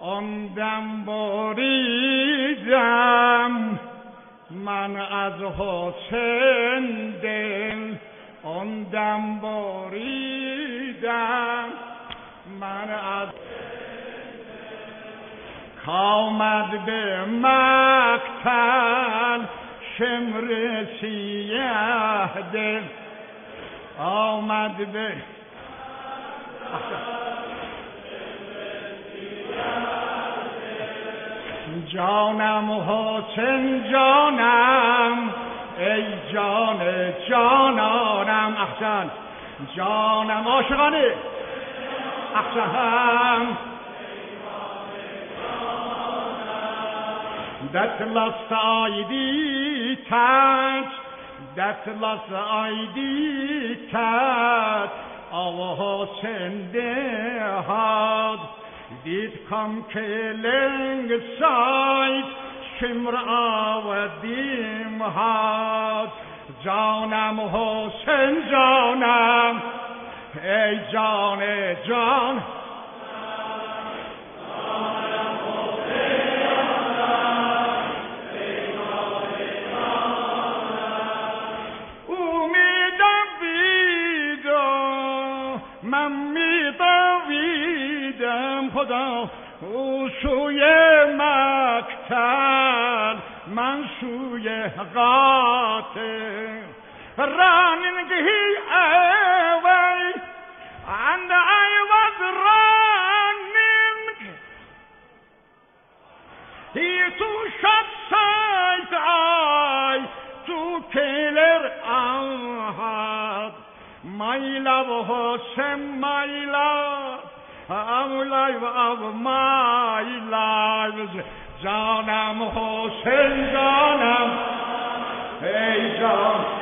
آن دم باریدم من از حسین دل آن دم باریدم من از کامد به مقتل شمر سیه دل آمد به جانم حسین جانم. ای جان جانانم. احسن. جانم. عاشقانه. احسن. that lost ID touch, that lost ID touch, our send دید خام کله گشت شمرآ و دیم ماه جانم حسین جانم ای جان جان سلام الله علیها سلام دیدم خدا او سوی مکتل من سوی قاتل. رانگی ایوی اند ایوز رانگ ای تو شب سایت تو کلر آهاد مای لب حسین مای لب I'm life of my lives جانم حسین جانم ای جان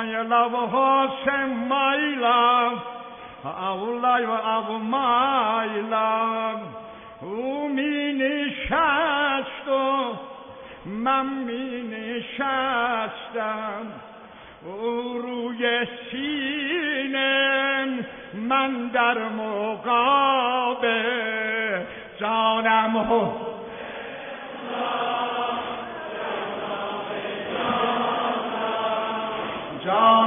My love, Hashem, my love, our life of my love. او می نشست و من می نشستم او روی سینم من در مقابل جانم و جانم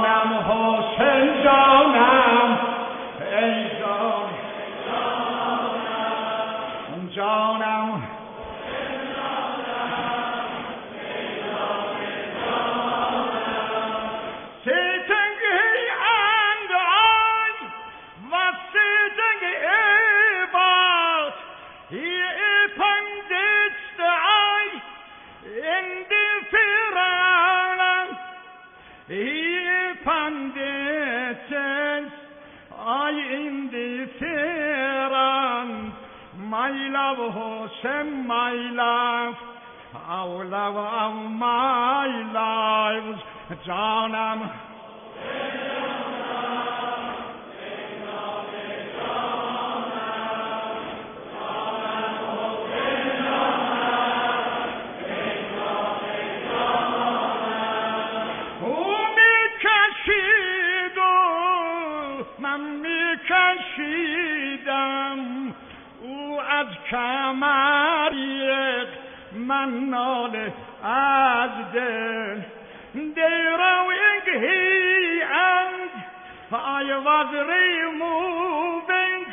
my love Hashem my love our love of my lives جانم او می‌کشید و من میکشیدم او از کمر یک من نال از دل دیرو اینگ هی اند آی وزری مو بینگ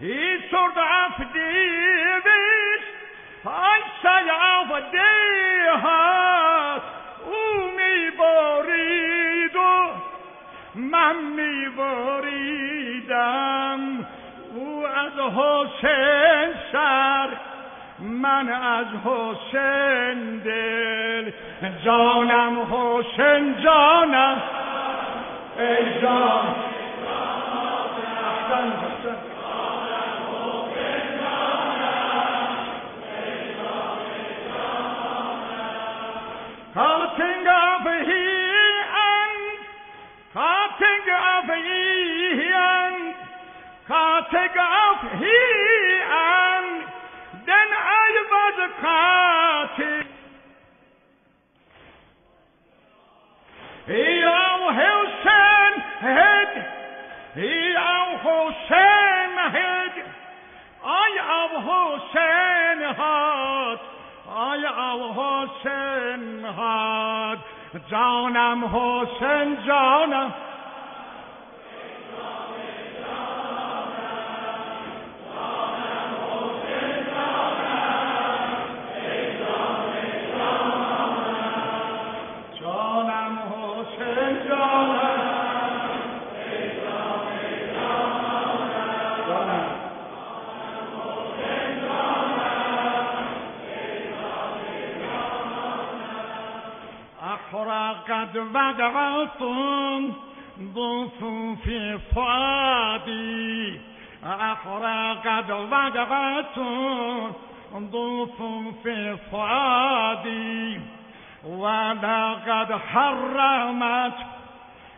ای سرد اف دیویش آی سای آف دیها او می باریدو من می باریدم حسین سر من از حسین دل. جانم حسین جانم. ای جان. Take off he and then I was caught. یا حسین هد یا حسین هد آی او حسین هاد آی او حسین هاد جانم حسین جانم قد وقعتم ضفوا في فؤادي. أحرقت وقعتم ضفوا في فؤادي. ولقد حرمت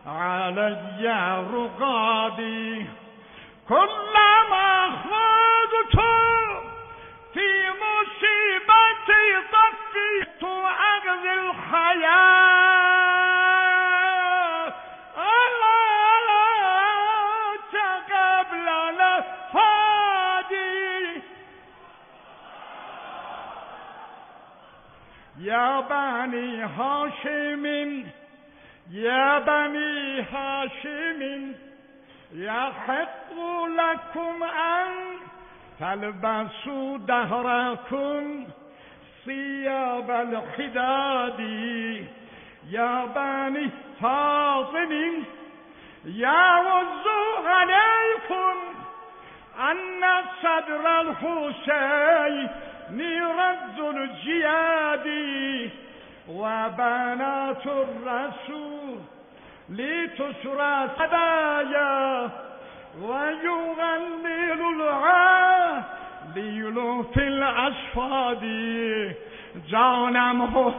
علي رقادي. كلما خرجت في مصيبتي يا بني هاشم يا بني هاشم يحق لكم أن تلبسوا دهركم ثياب الحداد يا بني فاطم يعوز عليكم أن صدر الحسين نيرد الجياد وبنات الرسول لتسرى سدايا ويغلل العالي في الأصفاد جانمه